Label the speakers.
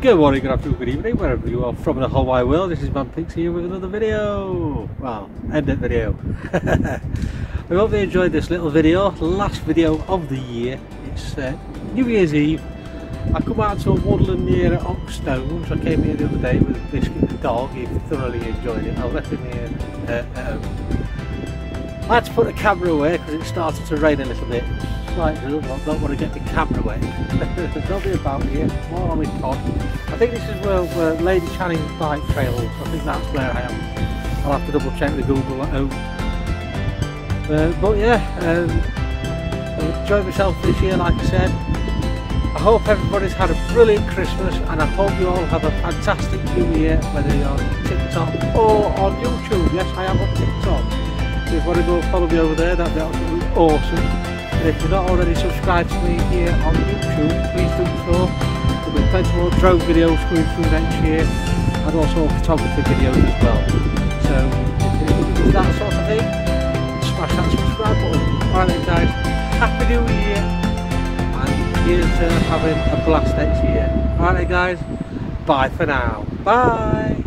Speaker 1: Good morning, good afternoon, good evening, wherever you are from the whole wide world. This is Man Pix here with another video. Well, end it video. I hope you enjoyed this little video, last video of the year. It's uh, New Year's Eve. I come out to a woodland near Oxstones. I came here the other day with a Biscuit the dog. He thoroughly enjoyed it. I left him here uh, um, I had to put the camera away because it started to rain a little bit. Slightly, I don't want to get the camera wet. There's nothing about here, more on my pod. I think this is where, where Lady Canning bike trails. I think that's where I am. I'll have to double check with Google at home. Uh, but yeah, um, I enjoyed myself this year, like I said. I hope everybody's had a brilliant Christmas and I hope you all have a fantastic new year, whether you're on TikTok or on YouTube. Yes, I am on TikTok. If you want to go follow me over there, that'd be absolutely awesome. And if you're not already subscribed to me here on YouTube, please do so. There'll be plenty more drone videos coming through next year and also photography videos as well. So if you're looking that sort of thing, smash that subscribe button. Alright then guys, Happy New Year and here's to having a blast next year. Alright guys, bye for now. Bye!